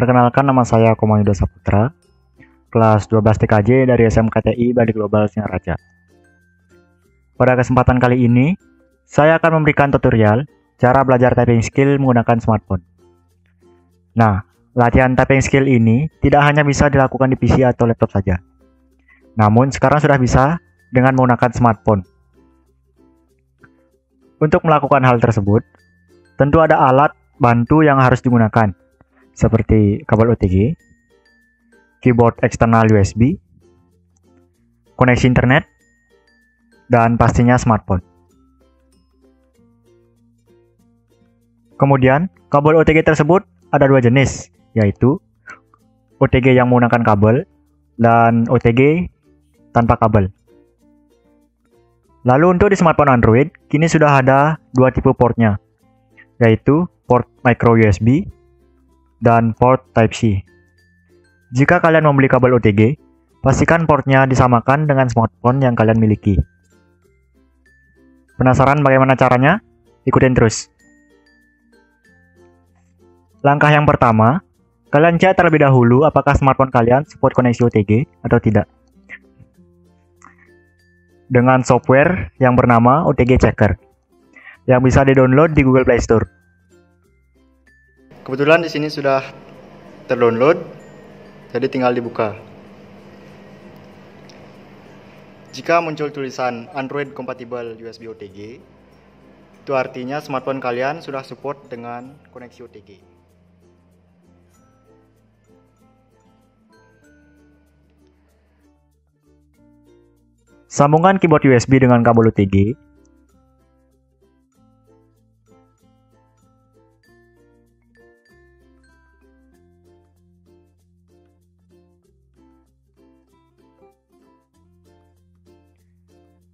Perkenalkan nama saya Komayudo Saputra, kelas 12 TKJ dari SMKTI Bali Global Singaraja. Pada kesempatan kali ini, saya akan memberikan tutorial cara belajar typing skill menggunakan smartphone. Nah, latihan typing skill ini tidak hanya bisa dilakukan di PC atau laptop saja. Namun sekarang sudah bisa dengan menggunakan smartphone. Untuk melakukan hal tersebut, tentu ada alat bantu yang harus digunakan, seperti kabel OTG, keyboard eksternal USB, koneksi internet, dan pastinya smartphone. Kemudian, kabel OTG tersebut ada dua jenis, yaitu OTG yang menggunakan kabel dan OTG tanpa kabel. Lalu untuk di smartphone Android, kini sudah ada dua tipe portnya, yaitu port micro USB dan port Type-C. Jika kalian membeli kabel OTG, pastikan portnya disamakan dengan smartphone yang kalian miliki. Penasaran bagaimana caranya? Ikutin terus. Langkah yang pertama, kalian cek terlebih dahulu apakah smartphone kalian support koneksi OTG atau tidak dengan software yang bernama OTG Checker yang bisa di-download di Google Play Store. Kebetulan di sini sudah terdownload, jadi tinggal dibuka. Jika muncul tulisan Android compatible USB OTG, itu artinya smartphone kalian sudah support dengan koneksi OTG. Sambungkan keyboard USB dengan kabel OTG.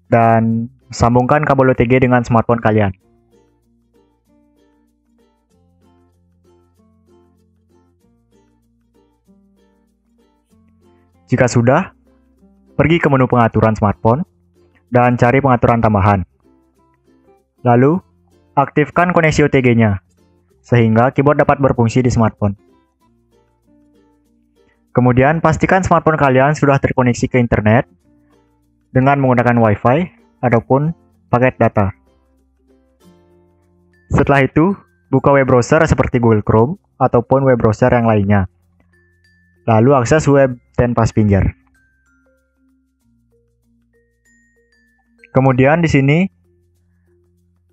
Dan sambungkan kabel OTG dengan smartphone kalian. Jika sudah, Pergi ke menu pengaturan smartphone dan cari pengaturan tambahan. Lalu, aktifkan koneksi OTG-nya sehingga keyboard dapat berfungsi di smartphone. Kemudian, pastikan smartphone kalian sudah terkoneksi ke internet dengan menggunakan WiFi ataupun paket data. Setelah itu, buka web browser seperti Google Chrome ataupun web browser yang lainnya. Lalu akses web tanpa Passenger. Kemudian di sini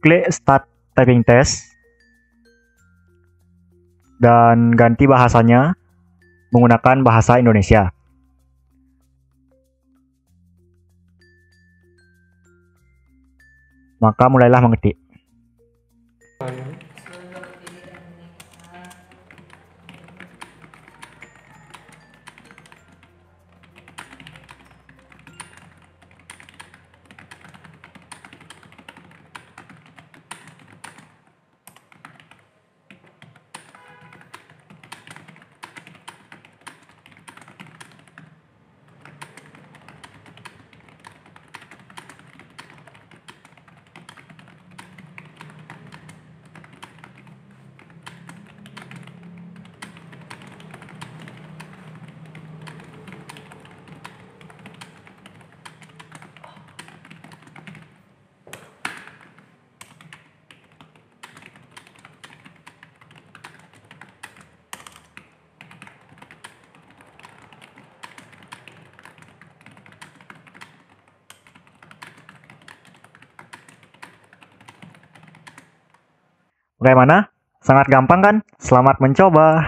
klik Start Typing Test dan ganti bahasanya menggunakan bahasa Indonesia. Maka mulailah mengetik. Bagaimana? Sangat gampang kan? Selamat mencoba.